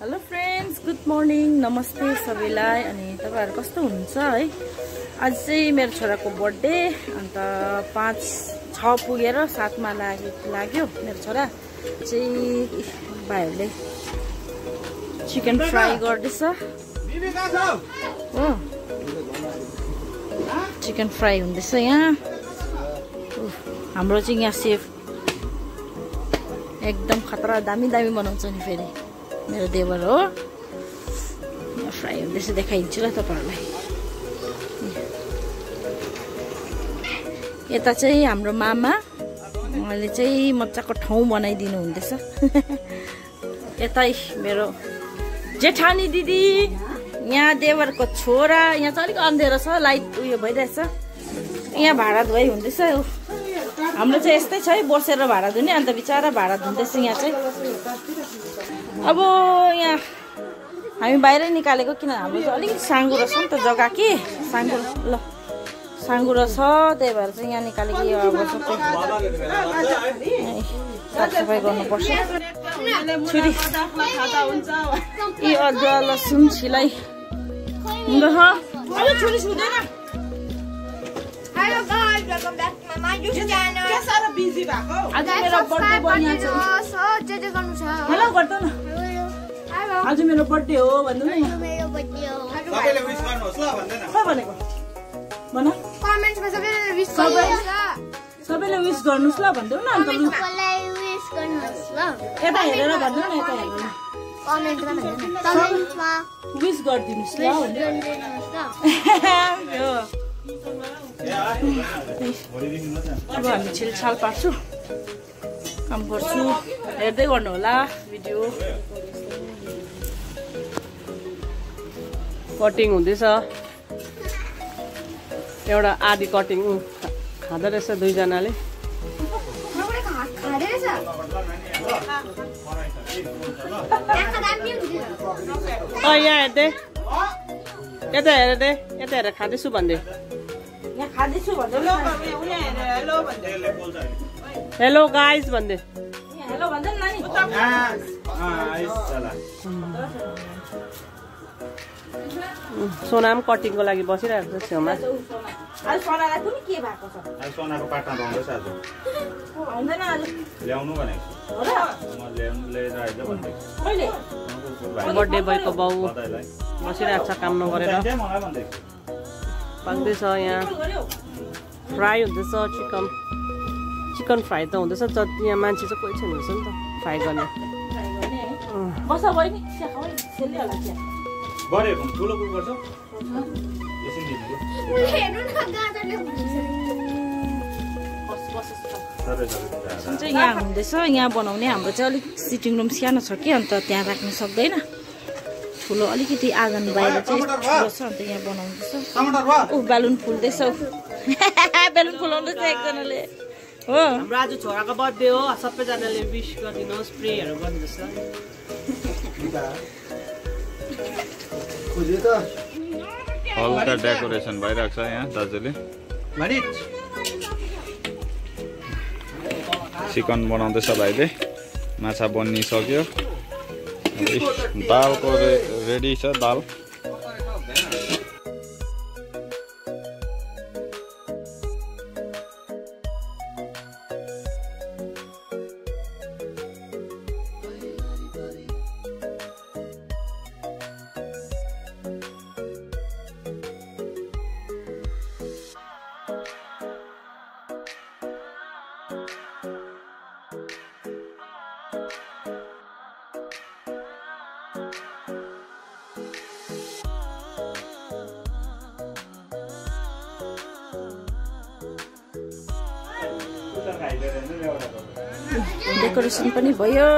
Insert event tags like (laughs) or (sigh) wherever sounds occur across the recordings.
Hello friends good morning नमस्ते सबैलाई. अनि तपाईँहरू कस्तो हुनुहुन्छ है? आज चाहिँ मेरो छोराको बर्थडे अन्त पाँच छ पुगेर सातमा लाग्यो लाग्यो मेरो छोरा. चाहिँ भाइहरूले चिकन फ्राई गर्दैछ। हो। चिकन फ्राई हुँदैछ यहाँ। हाम्रो चाहिँ यहाँ सेफ। एकदम खतरा दामी दामी बनाउँछ नि फेरि। मेरो देवर हो। फ्राई हुँदैछ देखाइदिन्छु ल तपाईँहरूलाई। यता चाहिँ हाम्रो मामा उहाँले चाहिँ मजाको ठाउँ बनाइदिनु हुँदैछ। यतै मेरो जेठानी दिदी यहाँ देवरको छोरा यहाँ चाहिँ अलिक अँधेरो छ लाइट उयो भइरहेछ। यहाँ भाडा धुवाइ हुँदैछ। हाम्रो चाहिँ यस्तै छ है बसेर भाडा धुने अन्त बिचरा भाडा धुँदैछ यहाँ चाहिँ। अब यहाँ हामी बाहिरै निकालेको किन हाम्रो चाहिँ अलिक साँगुरो छ नि त जग्गा कि? साँगुरो ल साँगुरो छ त्यही भएर चाहिँ यहाँ निकालेको यो अब सबै। साफसफाइ गर्नुपर्छ। छुरी यी अदुवा लसुन छिलाइ हुँदैछ आज मेरो बर्थडे बनिया छ जे गर्नु छ। हेलो गर्दा न। हेलो। आज मेरो बर्थडे हो भन्नु न। मेरो बर्थडे हो। सबैले विस गर्नुहोस् ल भन्दैन के भनेको। भन। कमेन्ट्समा सबैले विश गर्नुहोस् सबैले विस गर्नुहोस् ल भनिदेऊ न। अन्त लु। सबैलाई विश गर्नुहोस् ल। यता हेरेर भन्नु न यता हेरेर। कमेन्टमा गरिदिनुहोस् ल (laughs) अब हामी छिलछाल पार्छु। काम गर्छु। हेर्दै गर्नु होला भिडियो। कटिङ हुँदैछ। एउटा आधी कटिङ खाँदो रहेछ दुईजनाले। यहाँ हेर्दे यता हेर्दे यता हेरेर खाँदैछु भन्दै। हेलो गाइज भन्दै हेलो भन्दै नानी सोना पनि कटिङको लागि बसिरहेको छ छेउमा। सोनाको आज ल्याउनु भनेको बर्थडे बोयको बाउ बसिरहेको छ काम नगरेर। पाक्दैछ यहाँ। फ्राई हुँदैछ चिकन। चिकन फ्राई त हुँदैछ जति यहाँ मान्छे चाहिँ कोही छैन रहेछ नि त फ्राई गर्ने। जुन चाहिँ यहाँ हुँदैछ यहाँ बनाउने हाम्रो चाहिँ अलिक सिटिङ रुम सानो छ कि अन्त त्यहाँ राख्नु सक्दैन। ठुलो अलिकति आँगन बाहिर चाहिँ ठुलो छ अन्त यहाँ बनाउँदैछ ऊ बेलुन फुल्दैछ ऊ। (laughs) बेलुन फुलाउँदैछ एकजनाले। हो। हाम्रो आज छोराको बर्थडे हो। सबैजनाले विस गरिदिनुहोस्। प्रेहरू गर्नुहोस् हल्का डेकोरेसन भइरहेको छ यहाँ दाजुले। चिकन बनाउँदैछ भाइले। माछा बनिसक्यो। दालको रेडी छ दाल। डेकोरेसन पनि भयो।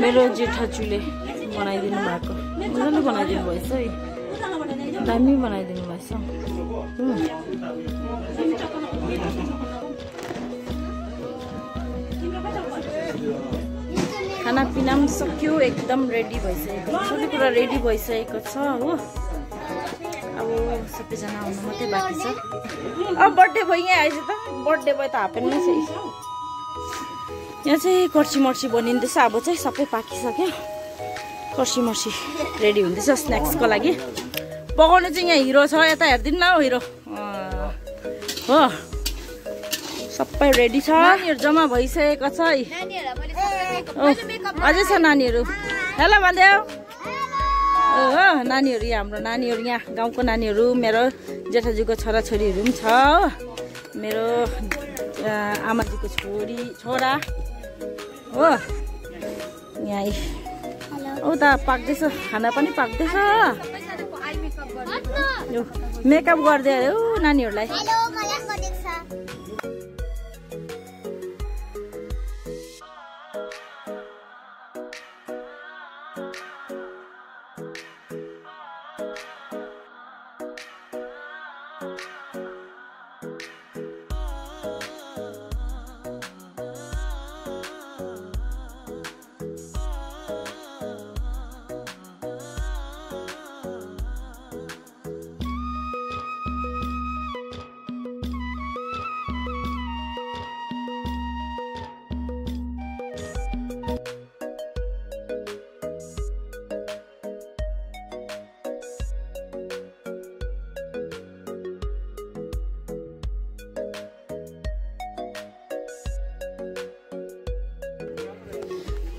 मेरो जेठाजुले बनाइदिनु भएको। मजाले बनाइदिनु भएछ है। दामी बनाइदिनु भएछ। खानापिना पनि सक्यो एकदम रेडी भइसकेको सबै कुरा रेडी भइसकेको छ हो। अब सबैजना आउनु मात्रै बाँकी छ। अब बर्थडे भयो यहाँ आएछ त। बर्थडे भयो त हापेन नै छ यहाँ चाहिँ कर्ची मर्ची बनिँदैछ। अब चाहिँ सबै पाकिसक्यो। कर्सी मर्सी रेडी हुँदैछ स्न्याक्सको लागि। पकाउनु चाहिँ यहाँ हिरो छ। यता हेरिदिनु न हौ हिरो। हो। सबै रेडी छ। नानीहरू जम्मा भइसकेको छ है। अझै छ नानीहरू। हेलो भनिदेऊ हो। नानीहरू यहाँ हाम्रो नानीहरू यहाँ। गाउँको नानीहरू मेरो जेठाजुको छोराछोरीहरू पनि छ हो। मेरो आमाजीको छोरी छोरा। हो यहाँ औ त पाक्दैछ। खाना पनि पाक्दैछ। मेकअप गरिदियो अरे ऊ नानीहरूलाई।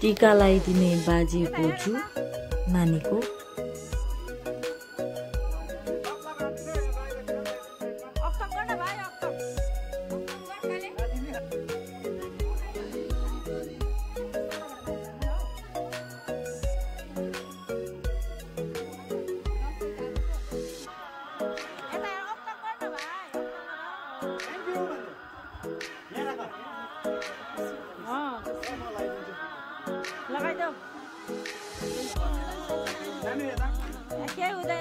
टिका लगाइदिने बाजे बोजू नानीको।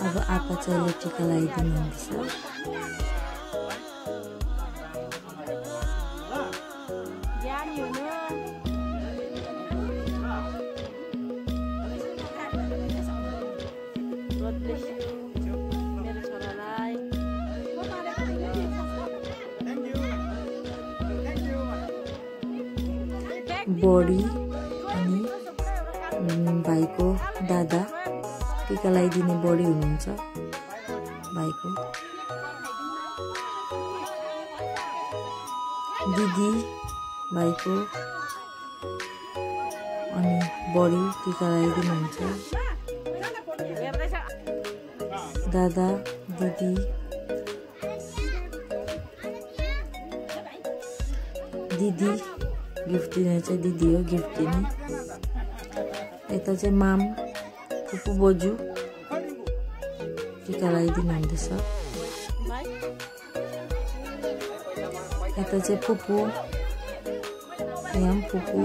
अब आपा चाहिँले टिका लगाइदिनु हुँदैछ ज्ञानी हुनु गोदरेज मेरो छोरालाई बडी टिका लगाइदिने बडी हुनुहुन्छ भाइको। दिदी भाइको। अनि बडी टिका लगाइदिनुहुन्छ। दादा दिदी। दिदी गिफ्ट दिने चाहिँ दिदी हो गिफ्ट दिने। यता चाहिँ माम फुपू बोजू टिका लगाइदिनु हुँदैछ यता चाहिँ फुपू। यहाँ पनि फुपू।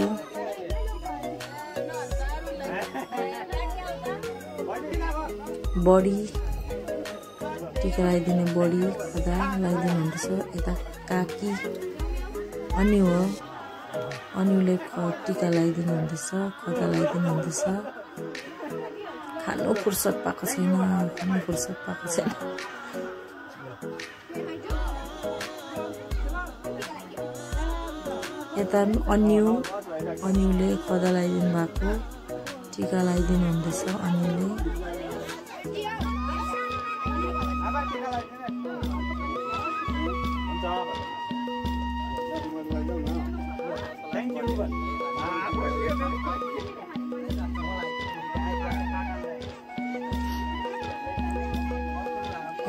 बडी। टिका लगाइदिने बडी खदा लगाइदिनु हुँदैछ यता काकी। अनि हो अनुले ख टिका लगाइदिनु हुँदैछ खदा लगाइदिनु हुँदैछ खानु फुर्सद पाएको छैन खानु फुर्सद पाएको छैन यता पनि अन्यु अन्युले खदा लगाइदिनु भएको टिका लगाइदिनु हुँदैछ अन्युले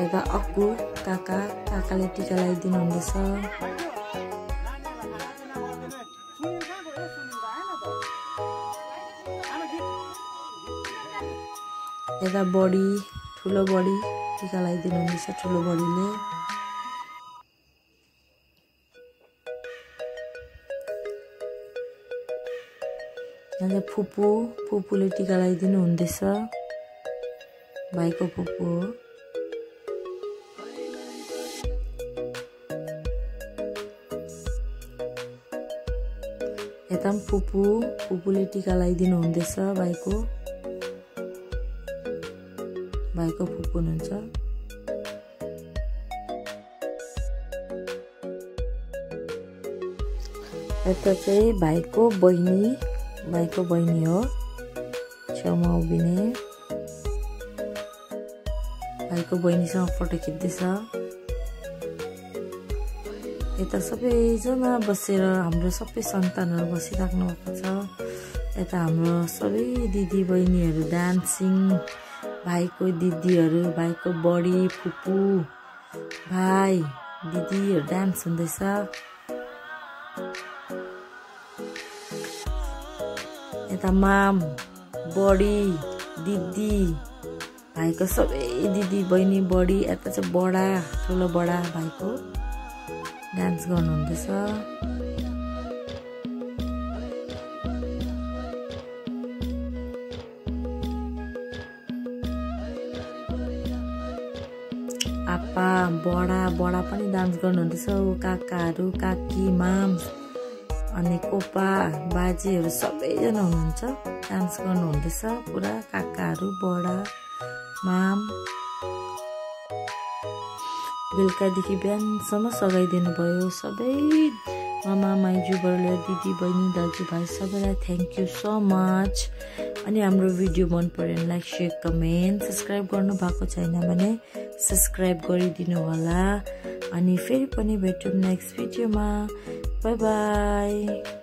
यता अक्कु काका काकाले टिका लगाइदिनु हुँदैछ यता बडी ठुलो बडी टिका लगाइदिनु हुँदैछ ठुलो बडीले यहाँ फुपू फुपूले टिका लगाइदिनु हुँदैछ भाइको फुपू पनि फुपू फुपूले टिका लगाइदिनु हुँदैछ भाइको। भाइको फुपू हुनुहुन्छ। यता चाहिँ भाइको बहिनी भाइको बहिनी हो। छेउमा उभिने। भाइको बहिनीसँग फोटो खिच्दैछ। यता सबैजना बसेर हाम्रो सबै सन्तानहरू बसिराख्नु भएको छ। यता हाम्रो सबै दिदी बहिनीहरू डान्सिङ भाइको दिदीहरू भाइको बडी फुपू भाइ दिदीहरू डान्स हुँदैछ। यता माम बडी दिदी भाइको सबै दिदी बहिनी बडी यता चाहिँ बडा ठुलो बडा भाइको डान्स गर्नुहुँदैछ। आप्पा बडा बडा पनि डान्स गर्नुहुँदैछ। काकाहरू काकी माम अनि कोपा बाजेहरू सबैजना हुनुहुन्छ। डान्स गर्नुहुँदैछ। पुरा काकाहरू बडा माम। बेलुकादेखि बिहानसम्म सघाइदिनु भयो सबै मामा लिएर दिदी बहिनी दाजुभाइ सबैलाई थ्याङ्क यू सो मच अनि हाम्रो भिडियो मन पऱ्यो भने लाइक सेयर कमेन्ट सब्सक्राइब गर्नु भएको छैन भने सब्सक्राइब गरिदिनु होला। अनि फेरि पनि भेटौँ नेक्स्ट भिडियोमा। By by